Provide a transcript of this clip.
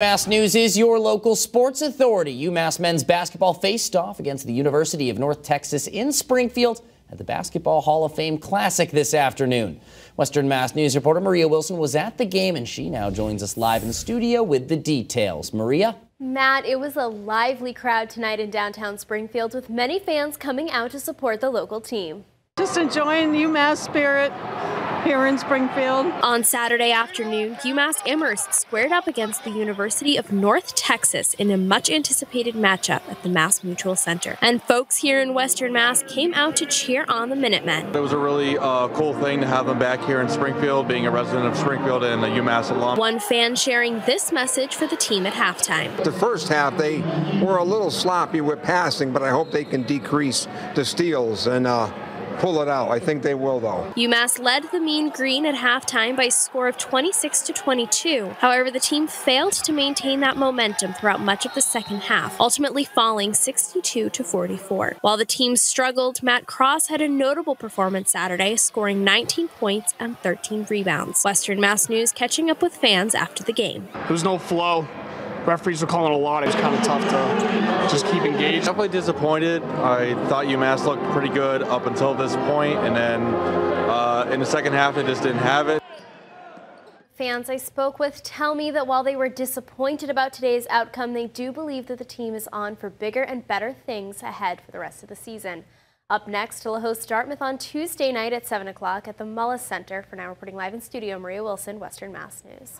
UMass News is your local sports authority. UMass men's basketball faced off against the University of North Texas in Springfield at the Basketball Hall of Fame Classic this afternoon. Western Mass News reporter Maria Wilson was at the game and she now joins us live in the studio with the details. Maria? Matt, it was a lively crowd tonight in downtown Springfield with many fans coming out to support the local team. Just enjoying UMass spirit here in Springfield. On Saturday afternoon, UMass Amherst squared up against the University of North Texas in a much anticipated matchup at the MassMutual Center. And folks here in Western Mass came out to cheer on the Minutemen. It was a really uh, cool thing to have them back here in Springfield, being a resident of Springfield and a UMass alum. One fan sharing this message for the team at halftime. The first half, they were a little sloppy with passing, but I hope they can decrease the steals and uh, pull it out. I think they will, though. UMass led the Mean Green at halftime by a score of 26 to 22. However, the team failed to maintain that momentum throughout much of the second half, ultimately falling 62 to 44. While the team struggled, Matt Cross had a notable performance Saturday, scoring 19 points and 13 rebounds. Western Mass News catching up with fans after the game. There was no flow referees were calling a lot. It was kind of tough to just keep engaged. Definitely disappointed. I thought UMass looked pretty good up until this point, and then uh, in the second half, they just didn't have it. Fans I spoke with tell me that while they were disappointed about today's outcome, they do believe that the team is on for bigger and better things ahead for the rest of the season. Up next, he'll host Dartmouth on Tuesday night at 7 o'clock at the Mullins Center. For now, reporting live in studio, Maria Wilson, Western Mass News.